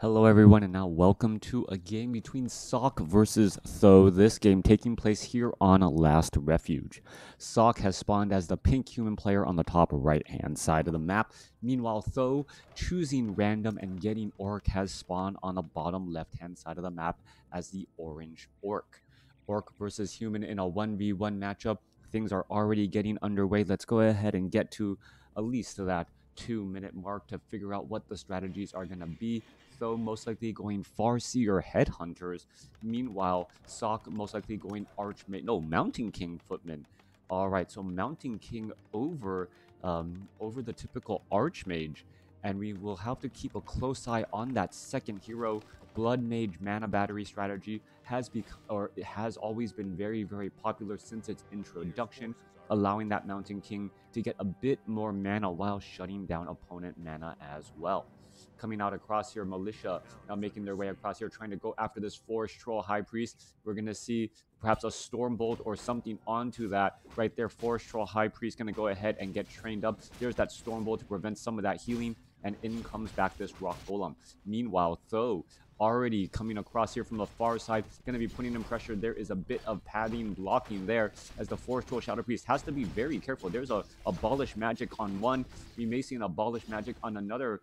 Hello everyone and now welcome to a game between Sok versus Tho. This game taking place here on Last Refuge. Sok has spawned as the pink human player on the top right hand side of the map. Meanwhile Tho, choosing random and getting orc, has spawned on the bottom left hand side of the map as the orange orc. Orc versus human in a 1v1 matchup. Things are already getting underway. Let's go ahead and get to at least that two minute mark to figure out what the strategies are going to be though most likely going Farseer Headhunters. Meanwhile, Sok most likely going Archmage, no, Mountain King Footman. All right, so Mountain King over um, over the typical Archmage, and we will have to keep a close eye on that second hero. Blood Mage mana battery strategy has become or it has always been very very popular since its introduction, allowing that Mountain King to get a bit more mana while shutting down opponent mana as well coming out across here. Militia now making their way across here, trying to go after this Forest Troll High Priest. We're going to see perhaps a Stormbolt or something onto that right there. Forest Troll High Priest going to go ahead and get trained up. There's that Stormbolt to prevent some of that healing and in comes back this rock golem. Meanwhile, Tho already coming across here from the far side, going to be putting in pressure. There is a bit of padding blocking there as the Forest Troll Shadow Priest has to be very careful. There's a abolish magic on one. We may see an abolish magic on another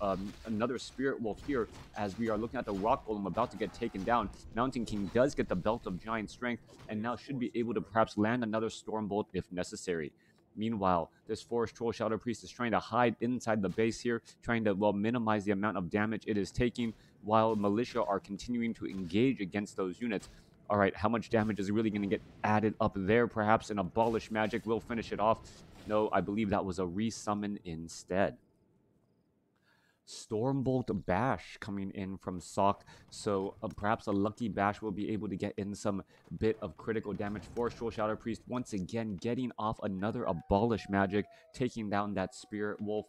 um, another Spirit Wolf here as we are looking at the Rock Golem about to get taken down. Mountain King does get the Belt of Giant Strength and now should be able to perhaps land another Stormbolt if necessary. Meanwhile, this Forest Troll Shadow Priest is trying to hide inside the base here, trying to, well, minimize the amount of damage it is taking while militia are continuing to engage against those units. All right, how much damage is really going to get added up there? Perhaps an abolish magic will finish it off. No, I believe that was a resummon instead. Stormbolt Bash coming in from Sok. So uh, perhaps a lucky Bash will be able to get in some bit of critical damage for Troll Shadow Priest. Once again, getting off another Abolish Magic, taking down that Spirit Wolf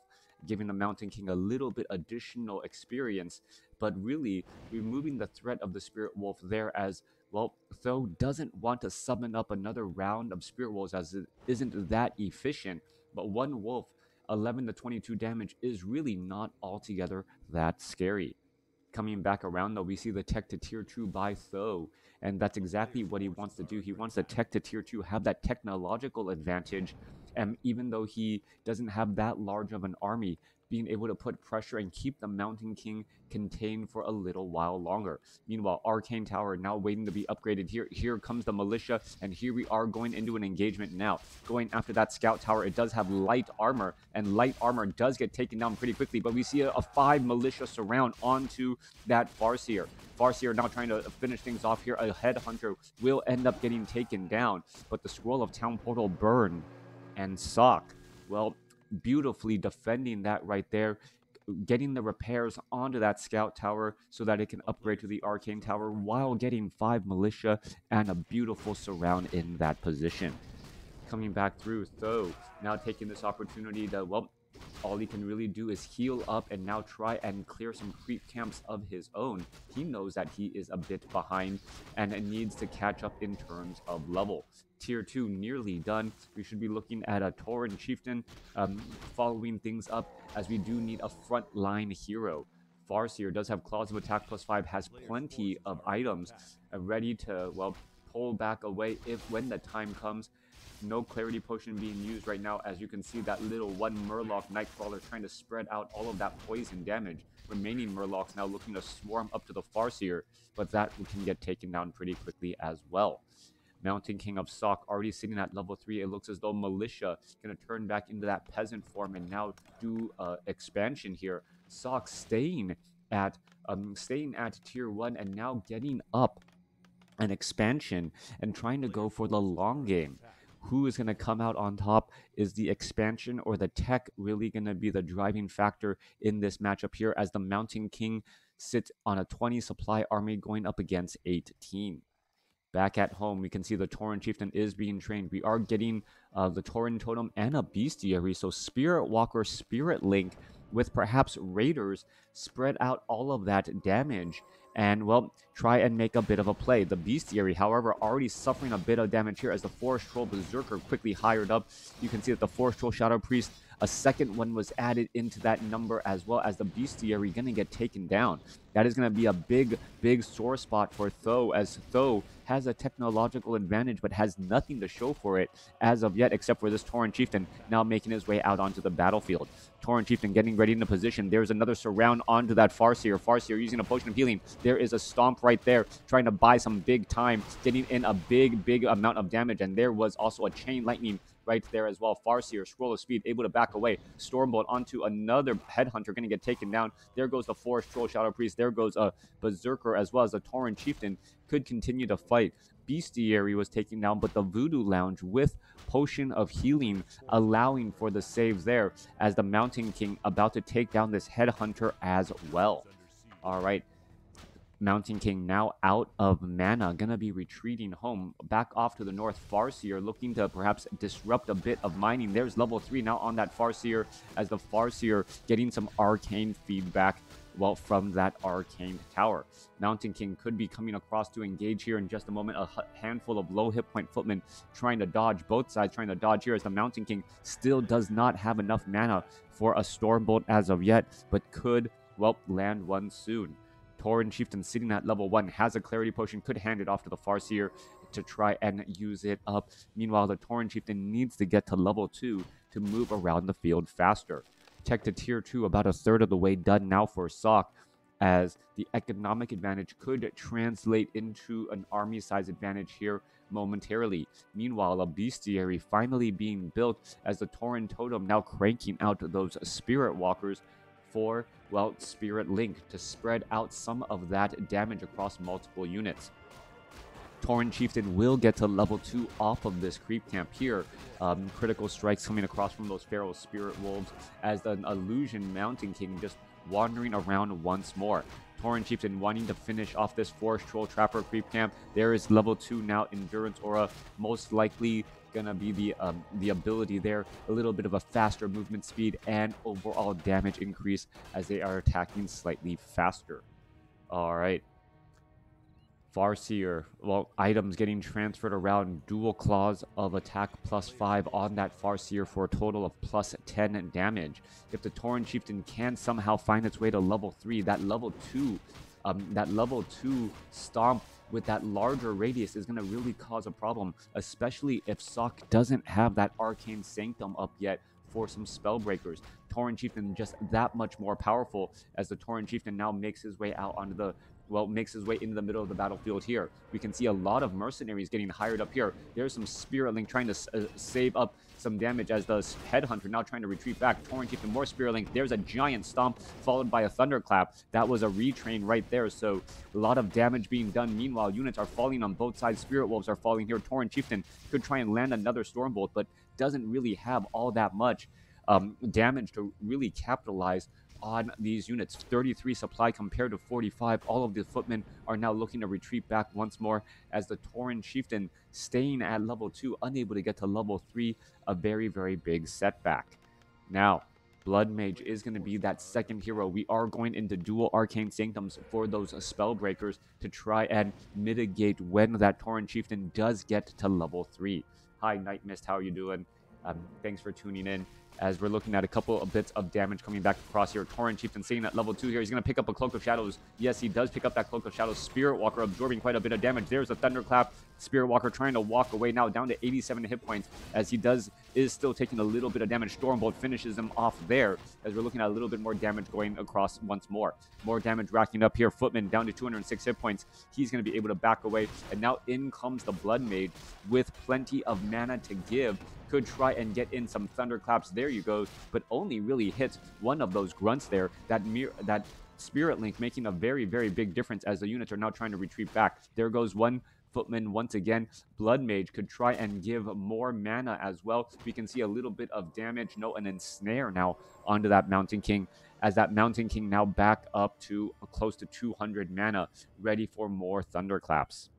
giving the Mountain King a little bit additional experience, but really removing the threat of the Spirit Wolf there as well, Tho doesn't want to summon up another round of Spirit Wolves as it isn't that efficient, but one wolf, 11 to 22 damage, is really not altogether that scary. Coming back around though, we see the tech to tier 2 by Tho, and that's exactly what he wants to do. He wants the tech to tier 2 have that technological advantage and even though he doesn't have that large of an army, being able to put pressure and keep the Mountain King contained for a little while longer. Meanwhile, Arcane Tower now waiting to be upgraded. Here, here comes the Militia, and here we are going into an engagement now. Going after that Scout Tower, it does have light armor, and light armor does get taken down pretty quickly, but we see a, a five Militia surround onto that Farseer. Farseer now trying to finish things off here. A Headhunter will end up getting taken down, but the Scroll of Town Portal burn and Sok. Well, beautifully defending that right there, getting the repairs onto that scout tower so that it can upgrade to the arcane tower while getting five militia and a beautiful surround in that position. Coming back through, though, now taking this opportunity to, well, all he can really do is heal up and now try and clear some creep camps of his own. He knows that he is a bit behind and needs to catch up in terms of level. Tier 2 nearly done. We should be looking at a Tauren Chieftain um, following things up as we do need a frontline hero. Farseer does have Claws of Attack plus 5, has plenty of items uh, ready to, well, pull back away if when the time comes no clarity potion being used right now as you can see that little one Murloc Nightcrawler trying to spread out all of that poison damage. Remaining Murlocs now looking to swarm up to the Farseer, but that can get taken down pretty quickly as well. Mountain King of Sok already sitting at level 3. It looks as though Militia going to turn back into that peasant form and now do uh, expansion here. Sok staying at um, staying at tier 1 and now getting up an expansion and trying to go for the long game who is going to come out on top? Is the expansion or the tech really going to be the driving factor in this matchup here as the Mountain King sits on a 20 supply army going up against 18? Back at home, we can see the Tauren Chieftain is being trained. We are getting uh, the Tauren Totem and a Bestiary. So Spirit Walker, Spirit Link with perhaps Raiders spread out all of that damage and well try and make a bit of a play. The Bestiary, however, already suffering a bit of damage here as the Forest Troll Berserker quickly hired up. You can see that the Forest Troll Shadow Priest A second one was added into that number as well as the Bestiary going to get taken down. That is going to be a big, big sore spot for Tho, as Tho has a technological advantage but has nothing to show for it as of yet, except for this Tauren Chieftain now making his way out onto the battlefield. Tauren Chieftain getting ready in into position. There's another surround onto that Farseer. Farseer using a potion of healing. There is a stomp right there, trying to buy some big time, getting in a big, big amount of damage. And there was also a chain lightning right there as well. Farseer, Scroll of Speed, able to back away. Stormbolt onto another Headhunter, going to get taken down. There goes the Forest Troll Shadow Priest. There goes a Berserker as well as a Tauren Chieftain. Could continue to fight. Bestiary was taken down, but the Voodoo Lounge with Potion of Healing allowing for the saves there as the Mountain King about to take down this Headhunter as well. All right. Mountain King now out of mana, gonna be retreating home, back off to the north. Farseer looking to perhaps disrupt a bit of mining. There's level 3 now on that Farseer as the Farseer getting some arcane feedback well from that arcane tower. Mountain King could be coming across to engage here in just a moment. A handful of low hit point footmen trying to dodge, both sides trying to dodge here as the Mountain King still does not have enough mana for a Stormbolt as of yet, but could, well, land one soon. Tauren Chieftain sitting at level 1 has a Clarity Potion, could hand it off to the Farseer to try and use it up. Meanwhile, the Tauren Chieftain needs to get to level 2 to move around the field faster. Tech to tier 2, about a third of the way done now for Sok as the economic advantage could translate into an army size advantage here momentarily. Meanwhile, a bestiary finally being built as the Tauren Totem now cranking out those Spirit Walkers for, well, Spirit Link to spread out some of that damage across multiple units. Tauren Chieftain will get to level 2 off of this creep camp here. Um, critical strikes coming across from those Feral Spirit Wolves as an Illusion Mountain King just wandering around once more. Tauren Chieftain wanting to finish off this Forest Troll Trapper creep camp. There is level 2 now Endurance Aura, most likely gonna be the um, the ability there, a little bit of a faster movement speed and overall damage increase as they are attacking slightly faster. All right. Farseer, well, items getting transferred around, dual claws of attack plus 5 on that Farseer for a total of plus 10 damage. If the Tauren Chieftain can somehow find its way to level 3, that level 2, um, that level 2 stomp with that larger radius is going to really cause a problem, especially if Sok doesn't have that Arcane Sanctum up yet for some Spellbreakers. Tauren Chieftain just that much more powerful as the Tauren Chieftain now makes his way out onto the well, makes his way into the middle of the battlefield here. We can see a lot of mercenaries getting hired up here. There's some Spirit Link trying to uh, save up some damage as the Headhunter now trying to retreat back. Torrent keeping more Spirit Link. There's a giant stomp followed by a Thunderclap. That was a retrain right there, so a lot of damage being done. Meanwhile, units are falling on both sides. Spirit Wolves are falling here. Tauren Chieftain could try and land another Stormbolt, but doesn't really have all that much um, damage to really capitalize on these units. 33 supply compared to 45. All of the footmen are now looking to retreat back once more as the Tauren Chieftain staying at level 2, unable to get to level 3. A very, very big setback. Now, Blood Mage is going to be that second hero. We are going into dual Arcane Sanctums for those Spellbreakers to try and mitigate when that Tauren Chieftain does get to level 3. Hi, Night Mist, how are you doing? Um, thanks for tuning in as we're looking at a couple of bits of damage coming back across here. Tauren Chieftain sitting at level 2 here. He's going to pick up a Cloak of Shadows. Yes, he does pick up that Cloak of Shadows. Spirit Walker absorbing quite a bit of damage. There's a Thunderclap. Spirit Walker trying to walk away now down to 87 hit points as he does is still taking a little bit of damage. Stormbolt finishes him off there as we're looking at a little bit more damage going across once more. More damage racking up here. Footman down to 206 hit points. He's going to be able to back away and now in comes the Blood Mage with plenty of mana to give could try and get in some thunderclaps. There you go, but only really hits one of those grunts there. That mirror, that Spirit Link making a very, very big difference as the units are now trying to retreat back. There goes one Footman once again. Blood Mage could try and give more mana as well. We can see a little bit of damage, no, an ensnare now onto that Mountain King as that Mountain King now back up to close to 200 mana, ready for more Thunderclaps.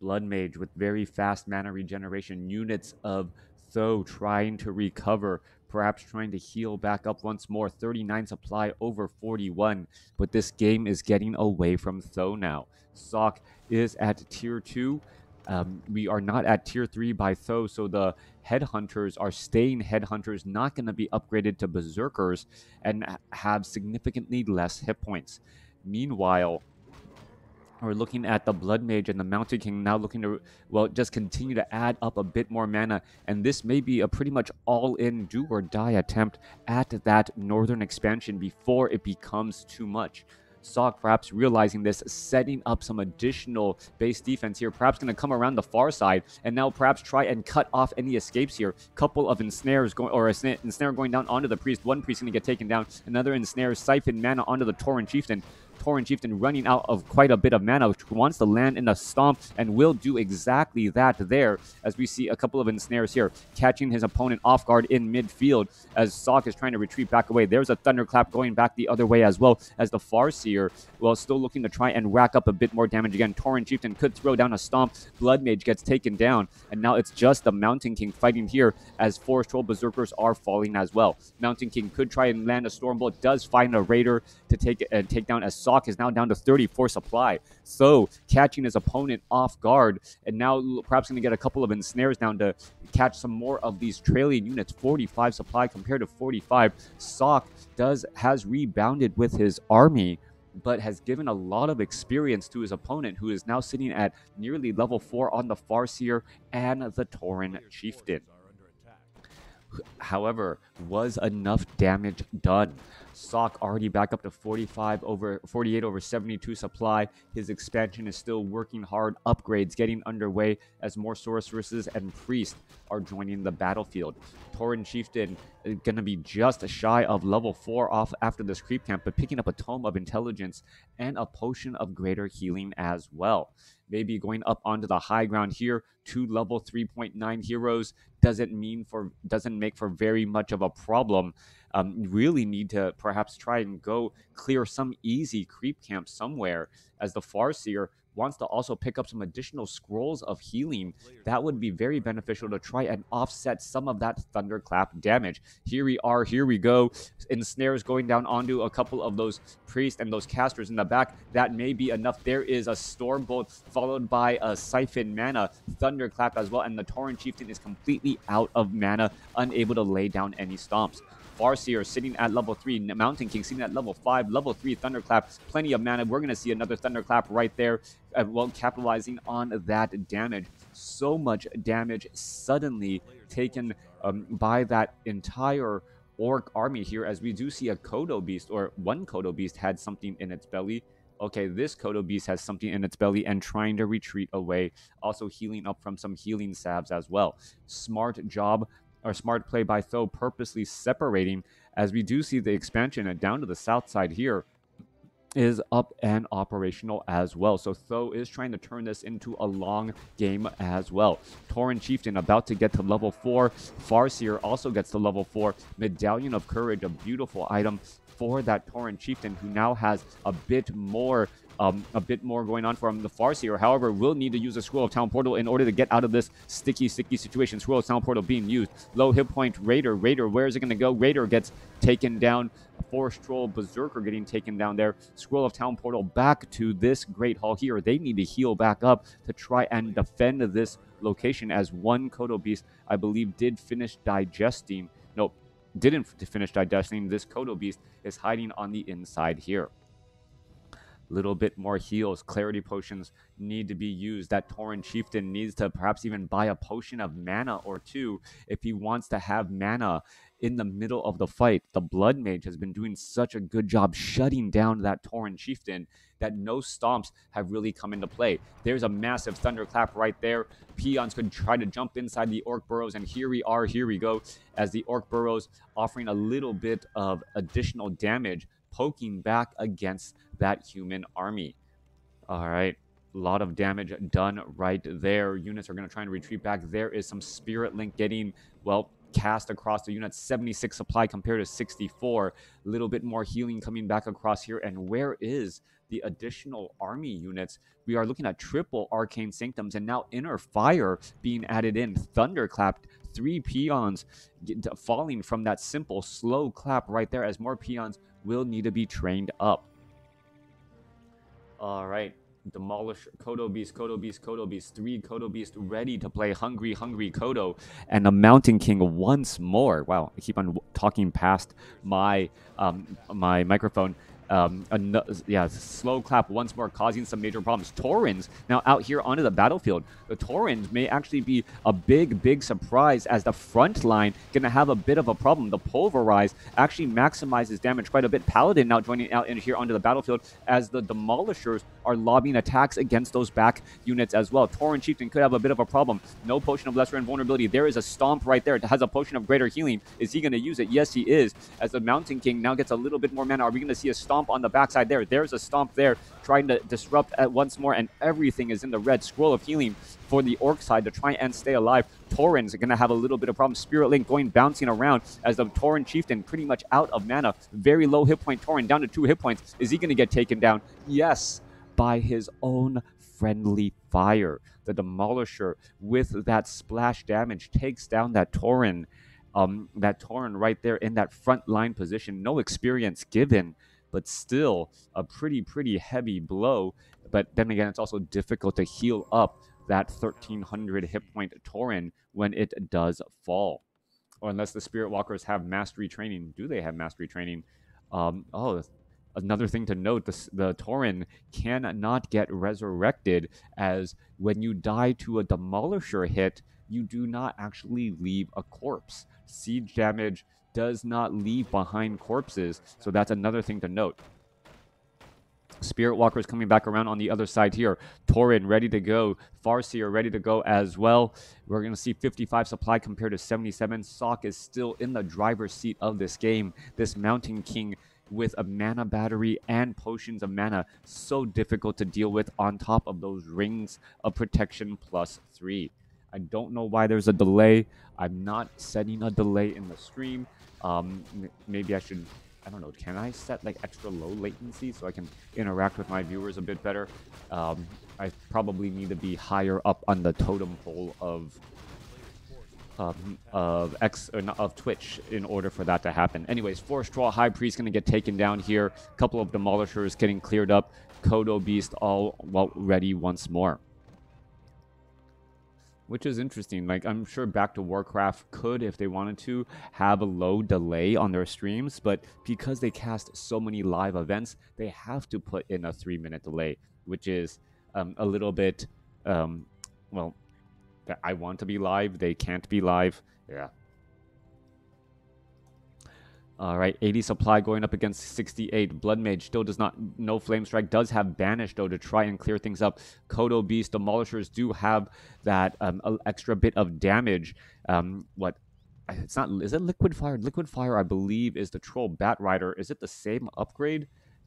Blood Mage with very fast mana regeneration, units of Tho trying to recover, perhaps trying to heal back up once more. 39 supply over 41, but this game is getting away from Tho now. Sok is at tier 2. Um, we are not at tier 3 by Tho, so the headhunters are staying headhunters, not going to be upgraded to berserkers and have significantly less hit points. Meanwhile, we're looking at the Blood Mage and the Mountain King now looking to, well, just continue to add up a bit more mana. And this may be a pretty much all-in do-or-die attempt at that Northern expansion before it becomes too much. Sok perhaps realizing this, setting up some additional base defense here, perhaps going to come around the far side and now perhaps try and cut off any escapes here. Couple of ensnares going, or a ensnare going down onto the priest. One priest going to get taken down. Another ensnare siphon mana onto the Tauren Chieftain. Tauren Chieftain running out of quite a bit of mana, which wants to land in the stomp and will do exactly that there as we see a couple of ensnares here, catching his opponent off guard in midfield as Sok is trying to retreat back away. There's a Thunderclap going back the other way as well as the Farseer, while still looking to try and rack up a bit more damage again. Tauren Chieftain could throw down a stomp. Blood Mage gets taken down, and now it's just the Mountain King fighting here as Forest Troll Berserkers are falling as well. Mountain King could try and land a Stormbolt, does find a Raider to take and take down as Sok is now down to 34 supply. So catching his opponent off guard, and now perhaps going to get a couple of ensnares down to catch some more of these trailing units. 45 supply compared to 45. Sok does has rebounded with his army but has given a lot of experience to his opponent, who is now sitting at nearly level 4 on the Farseer and the Tauren Chieftain. However, was enough damage done? Sok already back up to 45 over 48 over 72 supply. His expansion is still working hard. Upgrades getting underway as more sorceresses and priests are joining the battlefield. Tauren Chieftain going to be just shy of level 4 off after this creep camp, but picking up a Tome of Intelligence and a Potion of Greater Healing as well. Maybe going up onto the high ground here, two level 3.9 heroes doesn't mean for doesn't make for very much of a problem um, really need to perhaps try and go clear some easy creep camp somewhere as the Farseer wants to also pick up some additional scrolls of healing, that would be very beneficial to try and offset some of that thunderclap damage. Here we are, here we go. Ensnares going down onto a couple of those priests and those casters in the back. That may be enough. There is a Stormbolt followed by a Siphon mana, Thunderclap as well, and the Tauren Chieftain is completely out of mana, unable to lay down any stomps. Farseer sitting at level 3, Mountain King sitting at level 5, level 3 Thunderclap, plenty of mana. We're going to see another Thunderclap right there, uh, well, capitalizing on that damage. So much damage suddenly taken um, by that entire Orc army here, as we do see a Kodo Beast, or one Kodo Beast had something in its belly. Okay, this Kodo Beast has something in its belly and trying to retreat away. Also healing up from some healing salves as well. Smart job or smart play by Tho purposely separating as we do see the expansion and down to the south side here is up and operational as well. So Tho is trying to turn this into a long game as well. Tauren Chieftain about to get to level 4. Farseer also gets to level 4. Medallion of Courage, a beautiful item for that Tauren Chieftain who now has a bit more um, a bit more going on from the Farseer. However, will need to use a Scroll of Town Portal in order to get out of this sticky, sticky situation. Scroll of Town Portal being used. Low hit point Raider. Raider, where is it going to go? Raider gets taken down. Forest Troll Berserker getting taken down there. Scroll of Town Portal back to this Great Hall here. They need to heal back up to try and defend this location as one Kodo Beast, I believe, did finish digesting. Nope, didn't finish digesting. This Kodo Beast is hiding on the inside here little bit more heals. Clarity potions need to be used. That Tauren Chieftain needs to perhaps even buy a potion of mana or two if he wants to have mana in the middle of the fight. The Blood Mage has been doing such a good job shutting down that Tauren Chieftain that no stomps have really come into play. There's a massive thunderclap right there. Peons could try to jump inside the Orc Burrows, and here we are, here we go, as the Orc Burrows offering a little bit of additional damage poking back against that human army. All right. A lot of damage done right there. Units are going to try and retreat back. There is some Spirit Link getting, well, cast across the unit. 76 supply compared to 64. A little bit more healing coming back across here. And where is the additional army units? We are looking at triple Arcane Sanctums and now Inner Fire being added in. Thunderclap three peons falling from that simple slow clap right there as more peons will need to be trained up. All right. demolish Kodo Beast, Kodo Beast, Kodo Beast, three Kodo Beast ready to play Hungry, Hungry Kodo, and the Mountain King once more. Wow, I keep on talking past my um, my microphone um, yeah, slow clap once more, causing some major problems. Taurens now out here onto the battlefield. The Taurens may actually be a big, big surprise as the front line going to have a bit of a problem. The Pulverize actually maximizes damage quite a bit. Paladin now joining out in here onto the battlefield as the Demolishers are lobbing attacks against those back units as well. Tauren Chieftain could have a bit of a problem. No Potion of Lesser Invulnerability. There is a Stomp right there. It has a Potion of Greater Healing. Is he going to use it? Yes, he is. As the Mountain King now gets a little bit more mana, are we going to see a Stomp stomp on the backside there. There's a stomp there trying to disrupt at once more, and everything is in the red. Scroll of healing for the orc side to try and stay alive. Taurens are going to have a little bit of problem. Spirit Link going bouncing around as the Tauren Chieftain pretty much out of mana. Very low hit point Tauren down to two hit points. Is he going to get taken down? Yes, by his own friendly fire. The Demolisher with that splash damage takes down that Tauren. Um, that Tauren right there in that front line position. No experience given but still a pretty, pretty heavy blow. But then again, it's also difficult to heal up that 1300 hit point Tauren when it does fall. Or unless the Spirit Walkers have mastery training. Do they have mastery training? Um, oh, another thing to note the, the Tauren cannot get resurrected, as when you die to a Demolisher hit, you do not actually leave a corpse. Siege damage does not leave behind corpses. So that's another thing to note. Spirit Walker is coming back around on the other side here. Tauren ready to go. Farseer ready to go as well. We're going to see 55 supply compared to 77. Sok is still in the driver's seat of this game. This Mountain King with a mana battery and potions of mana so difficult to deal with on top of those rings of protection plus three. I don't know why there's a delay. I'm not setting a delay in the stream. Um, maybe I should, I don't know, can I set like extra low latency so I can interact with my viewers a bit better? Um, I probably need to be higher up on the totem pole of um, of X of Twitch in order for that to happen. Anyways, Force Troll High Priest gonna get taken down here. Couple of Demolishers getting cleared up. Kodo Beast all well ready once more which is interesting. Like I'm sure Back2Warcraft could, if they wanted to, have a low delay on their streams, but because they cast so many live events, they have to put in a three minute delay, which is um, a little bit, um, well, I want to be live, they can't be live. Yeah, all right, 80 supply going up against 68. Blood Mage still does not know Flame Strike. Does have Banish though to try and clear things up. Kodo Beast Demolishers do have that um, extra bit of damage. Um, what? It's not. Is it Liquid Fire? Liquid Fire, I believe, is the Troll Bat Rider. Is it the same upgrade?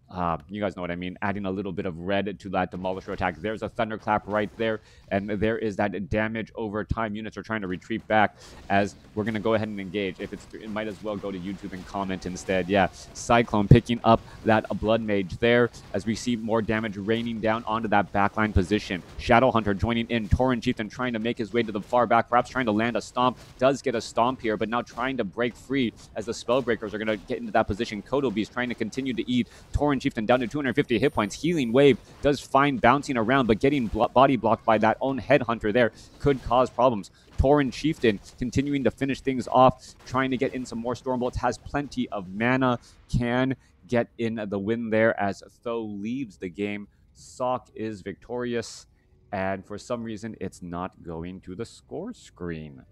Uh, you guys know what I mean. Adding a little bit of red to that Demolisher attack. There's a Thunderclap right there. And there is that damage over time. Units are trying to retreat back as we're going to go ahead and engage. If it's, it might as well go to YouTube and comment instead. Yeah, Cyclone picking up that Blood Mage there as we see more damage raining down onto that backline position. Shadow Hunter joining in. Tauren Chieftain trying to make his way to the far back. Perhaps trying to land a Stomp. Does get a Stomp here, but now trying to break free as the Spellbreakers are going to get into that position. Kodo trying to continue to eat. Tauren Chieftain down to 250 hit points. Healing Wave does fine bouncing around, but getting blo body blocked by that own Headhunter there could cause problems. Tauren Chieftain continuing to finish things off, trying to get in some more Stormbolts, has plenty of mana, can get in the win there as Tho leaves the game. Sok is victorious, and for some reason, it's not going to the score screen.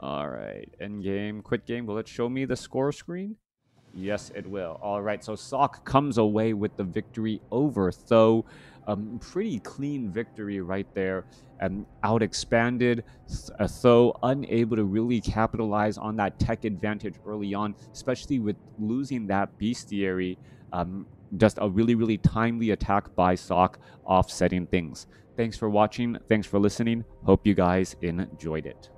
All right, end game, quit game. Will it show me the score screen? Yes, it will. All right, so Sok comes away with the victory over Tho. Um, pretty clean victory right there. And out expanded, uh, Tho unable to really capitalize on that tech advantage early on, especially with losing that bestiary. Um, just a really, really timely attack by Sok, offsetting things. Thanks for watching. Thanks for listening. Hope you guys enjoyed it.